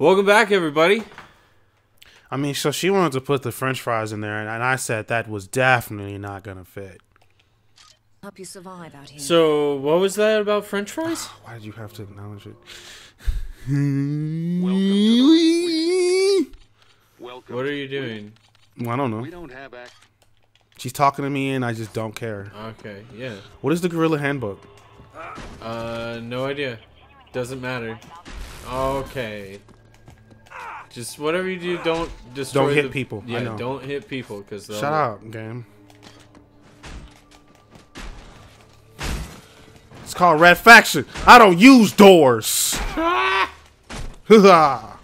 Welcome back, everybody. I mean, so she wanted to put the French fries in there, and, and I said that was definitely not gonna fit. Help you survive out here. So, what was that about French fries? Why did you have to acknowledge it? Welcome. What are you doing? Well, I don't know. We don't have ac- She's talking to me, and I just don't care. Okay, yeah. What is the Guerrilla Handbook? Uh, no idea. Doesn't matter. Okay. Just whatever you do, don't destroy. Don't hit the- people. I Yeah, know. don't hit people, cause they'll. Shut up, game. It's called Red Faction. I don't use doors.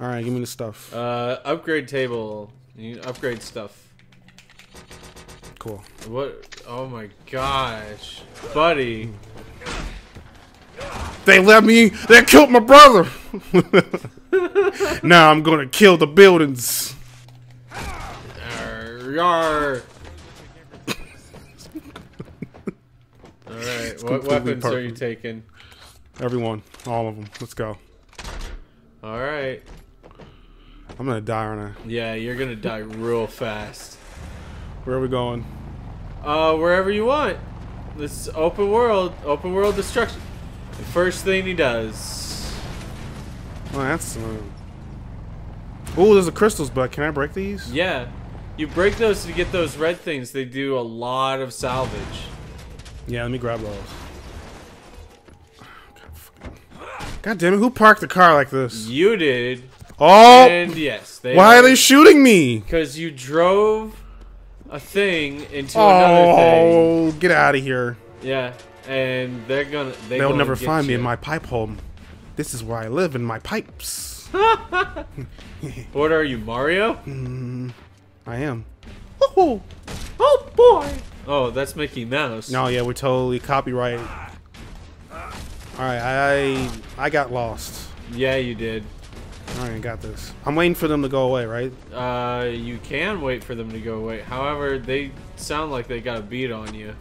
All right, give me the stuff. Uh, upgrade table. You need upgrade stuff. Cool. What? Oh my gosh, buddy. They let me. They killed my brother. now I'm gonna kill the buildings. Arr, yar. All right. What weapons are you taking? Everyone, all of them. Let's go. All right. I'm gonna die on I? Yeah, you're gonna die real fast. Where are we going? Uh, wherever you want. This is open world, open world destruction. The first thing he does. Oh, that's. Uh... Oh, there's a crystals, but can I break these? Yeah. You break those to get those red things. They do a lot of salvage. Yeah, let me grab those. God damn it! Who parked the car like this? You did. Oh, And yes, they why are they shooting me? Because you drove a thing into oh, another thing. Oh, get out of here! Yeah. And they're gonna. They They'll gonna never get find me in my pipe home. This is where I live in my pipes. What are you, Mario? Mm, I am. Oh, Oh boy. Oh, that's Mickey Mouse. no, yeah, we're totally copyright. All right, I I got lost. Yeah, you did. All right, got this. I'm waiting for them to go away, right? Uh, you can wait for them to go away. However, they sound like they got a beat on you.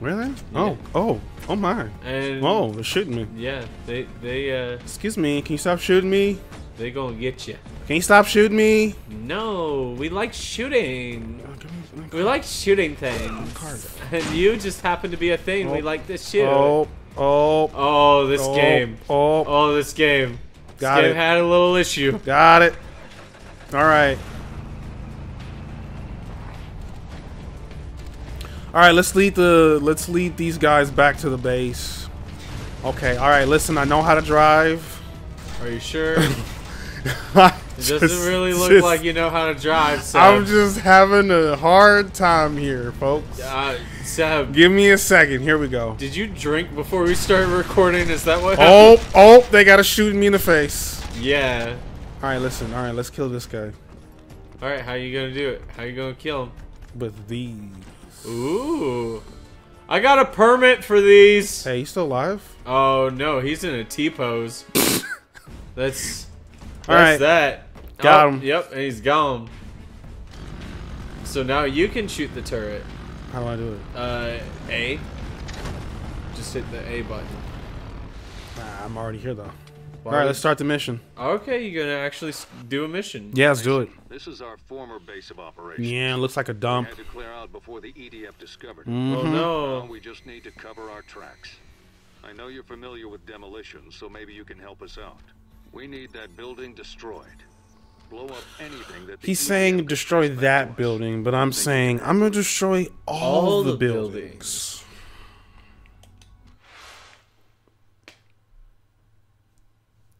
Really? Oh, oh, oh my! And Oh, they're shooting me. yeah, they they uh Excuse me, can you stop shooting me? they gonna get you. Can you stop shooting me? No, we like shooting. Oh, give me- give me- We like shooting things. And you just happen to be a thing we Oh. like to shoot. Oh, oh, Oh, this oh, game. Oh, Oh, this game. Got game it. had a little issue. got it. All right. All right, let's lead the let's lead these guys back to the base. Okay, all right. Listen, I know how to drive. Are you sure? Doesn't really look like you know how to drive, so I'm just having a hard time here, folks. uh, Seb, Give me a second. Here we go. did you drink before we started recording? Is that what happened? Oh, oh, they gotta shoot me in the face. Yeah. All right, listen. All right, let's kill this guy All right, how you gonna do it? How you gonna kill him? with these. Ooh. I got a permit for these. Hey, you still alive? Oh no, he's in a T pose. that's that's All right. that. Got Oh, him. Yep, and he's gone. So now you can shoot the turret. How do I do it? Uh, A. Just hit the A button. Nah, I'm already here though. Why All right, let's start the mission. Okay, you're gonna actually do a mission. Yeah, let's do it. This is our former base of operations. Yeah, it looks like a We dump. had to clear out before the EDF discovered it. Oh Mhm. no. Now we just need to cover our tracks. I know you're familiar with demolition, so maybe you can help us out. We need that building destroyed. He's EDF saying destroy that us. building, but I'm saying I'm gonna destroy all, All the, the buildings.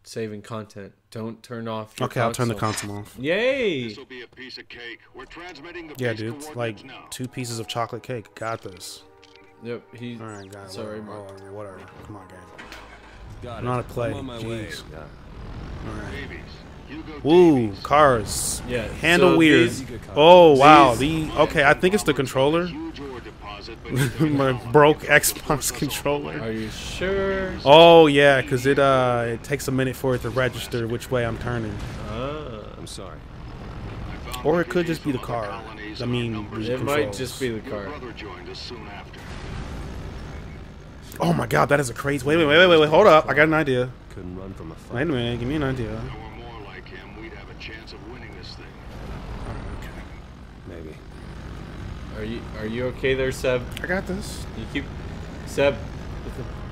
Saving content. Don't turn off. Your Okay, I'll turn the console. console off. Yay! This will be a piece of cake. We're transmitting the Yeah, dude, it's like now. two pieces of chocolate cake. Got this. Yep. He. All right, guys. Sorry, whatever, Mark. whatever, whatever. Come on, gang. Got I know how to it. play. I'm on my way. Jeez. All right. Davies. Woo, cars. Yeah. Handle so weird. Oh wow, these- the okay. I think it's the controller. Huge ore deposit does it, but you don't My broke Xbox controller. Are you sure? Oh yeah, cause it uh it takes a minute for it to register which way I'm turning. Ah. I'm sorry. Or it could just be the car. I mean, It might just be the car. brother joined us soon after. Oh my god, that is a crazy. Wait, wait, wait, wait, wait, wait. Hold up. I got an idea. Couldn't run from a Wait a minute. Give me an idea. If there were more like him, we'd have a chance of winning this thing. Oh, Maybe. Are you are you okay there, Seb? I got this. You keep Seb.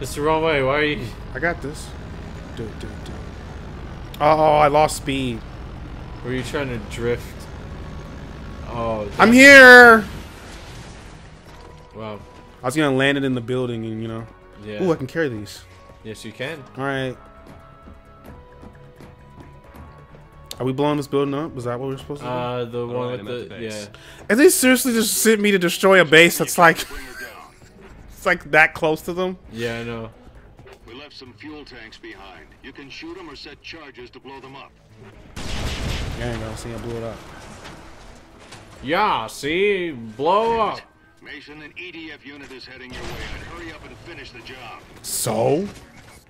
It's the wrong way. Why are you? I got this. Do it, do do. Oh, I lost speed. Were you trying to drift? Oh, I'm here. wow. I was gonna land it in the building, and you know. Yeah. Ooh, I can carry these. Yes, you can. All Are we blowing this building up? Was that what we were supposed to do? Uh, the one Alright, with the, the yeah. And they seriously just sent me to destroy a base that's like Bring her down. it's like that close to them? Yeah, I know. We left some fuel tanks behind. You can shoot them or set charges to blow them up. There you go. See, I blew it up. Yeah, see, blow up. Mason, an EDF unit is heading your way. I'd hurry up and finish the job. So,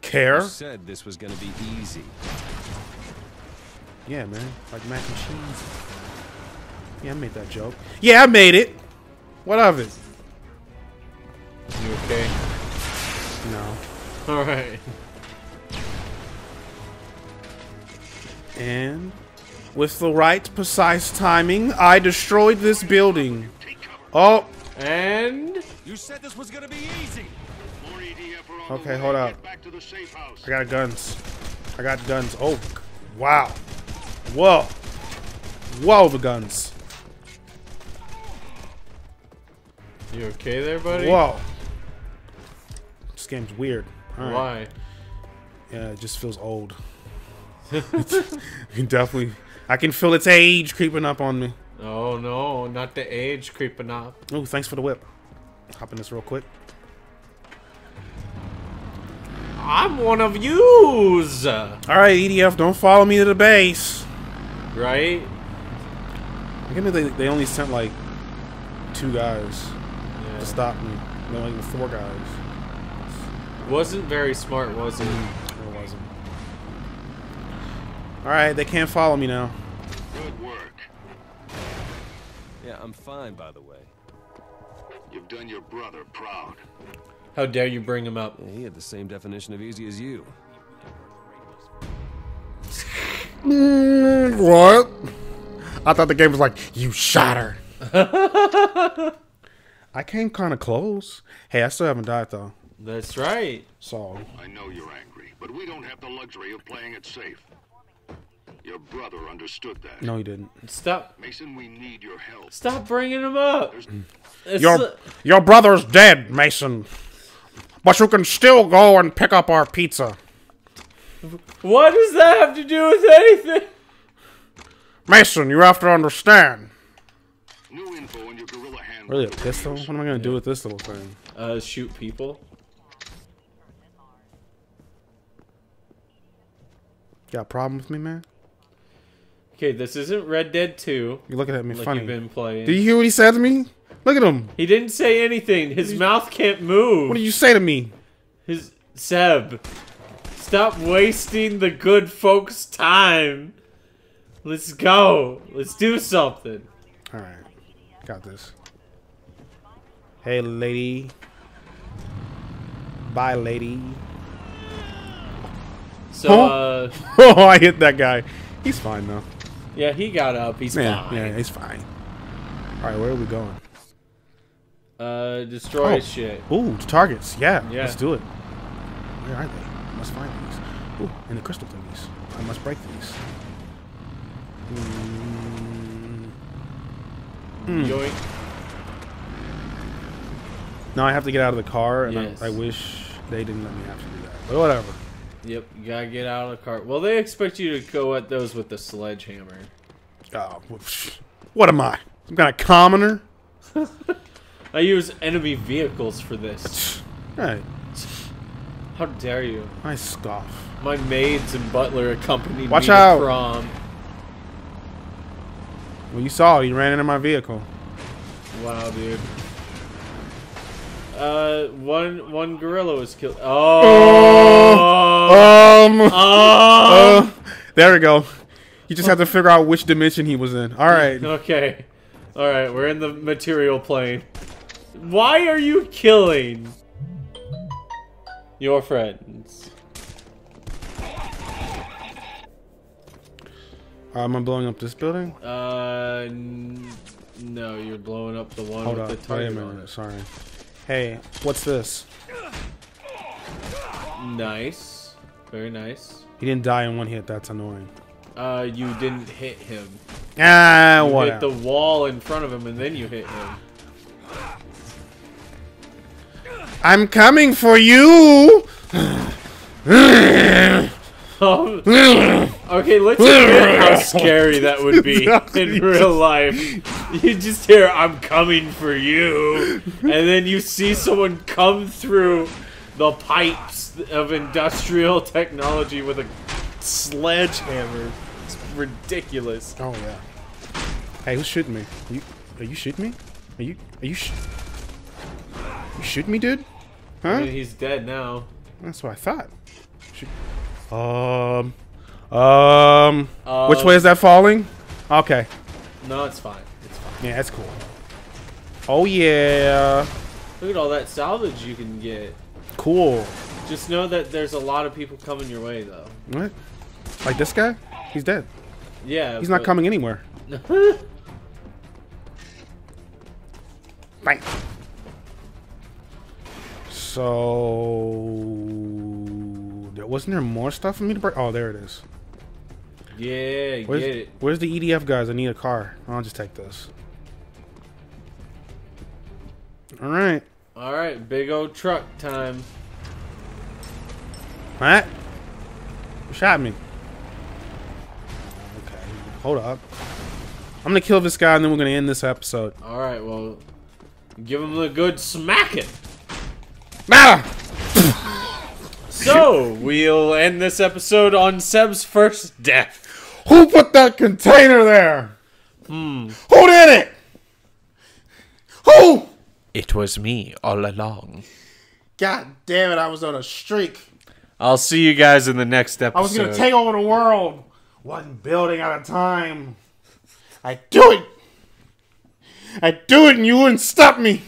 care? You said this was gonna be easy. Yeah, man. Like mac and cheese. Yeah, I made that joke. Yeah, I made it. What of it? You okay? No. All right. And with the right precise timing, I destroyed this building. Oh, And You said this was gonna be easy. More EDF are on Okay, hold up. Back to the safe house. I got guns. I got guns. Oh, wow. Whoa. Whoa, the guns. you okay there, buddy? Whoa. This game's weird. All right. Why? Yeah, it just feels old. You definitely. I can feel its age creeping up on me. Oh no, not the age creeping up. Oh, thanks for the whip. Hop in this real quick. I'm one of yous, All right, EDF, don't follow me to the base. Right? I can't believe they, they only sent like two guys Yeah. to stop me. No, like four guys. Wasn't very smart, was it? Mm-hmm. No, it wasn't. All right, they can't follow me now. Good work. Yeah, I'm fine, by the way. You've done your brother proud. How dare you bring him up? Yeah, he had the same definition of easy as you. Mm, what? I thought the game was like, you shot her. I came kind of close. Hey, I still haven't died though. That's right. So, I know you're angry, but we don't have the luxury of playing it safe. Your brother understood that. no, he didn't. Stop. Mason, we need your help. Stop bringing him up. Your your brother's dead, Mason. But you can still go and pick up our pizza. What does that have to do with anything? Mason, you have to understand. New info in your guerrilla handbook. Really, a pistol? What am I gonna do with this little thing? Uh, shoot people. Got a problem with me, man? Okay, this isn't Red Dead 2, You're looking at me like funny? you've been playing. Did you hear what he said to me? Look at him. He didn't say anything. His mouth can't move. What did you say to me? His Seb, stop wasting the good folks' time. Let's go. Let's do something. All right, got this. Hey, lady. Bye, lady. So, Huh? uh, oh, I hit that guy. He's fine though. yeah, he got up. He's Yeah, fine. yeah, he's fine. All right, where are we going? Uh, destroy Oh. shit. Ooh, the targets. Yeah, Yeah. let's do it. Where are they? Must find these. Ooh, and the crystal thingies. I must break these. Mm, Hmm. Yoink. now I have to get out of the car, and Yes. I, I wish they didn't let me have to do that. But whatever. Yep, you gotta get out of the car. Well, they expect you to go at those with the sledgehammer. Oh, what am I? Some kind of commoner? I use enemy vehicles for this. Right. How dare you? I scoff. My maids and butler accompanied Watch me out. to prom. Well, you saw, You ran into my vehicle. Wow, dude. Uh, one one guerrilla was killed. Oh. Um. Oh. uh, there we go. You just have to figure out which dimension he was in. All right. Okay. All right, we're in the material plane. Why are you killing your friends? Am I blowing up this building? Uh, no, you're blowing up the one Hold with the Wait a target on minute. it. Sorry. Hey, what's this? Nice, very nice. He didn't die in one hit. That's annoying. Uh, you didn't hit him. Ah, You hit the wall in front of him, and then you hit him. I'm coming for you. Oh, okay, let's admit how scary that would be in real life. You just hear, I'm coming for you. And then you see someone come through the pipes of industrial technology with a sledgehammer. It's ridiculous. Oh yeah. Hey, who's shooting me? You are you shooting me? Are you are you sh You shooting me, dude? Huh? I mean, he's dead now. That's what I thought. Shoot. Um um which Um, way is that falling? Okay. No, it's fine. It's fine. Yeah, that's cool. Oh yeah. Look at all that salvage you can get. Cool. Just know that there's a lot of people coming your way, though. What? Like this guy? He's dead. Yeah. He's not coming anywhere. Bang. So there wasn't there more stuff for me to break? Oh, there it is. yeah, Where's, get it. where's the EDF guys? I need a car. I'll just take this. All right. All right, big old truck time. What? Who shot me? Okay. Hold up. I'm gonna kill this guy and then we're gonna end this episode. All right, well, give him the good smacking. Ah! So we'll end this episode on Seb's first death. Who put that container there? Hmm. Who did it? Who? It was me all along. God damn it! I was on a streak. I'll see you guys in the next episode. I was gonna take over the world, one building at a time. I do it. I do it, and you wouldn't stop me.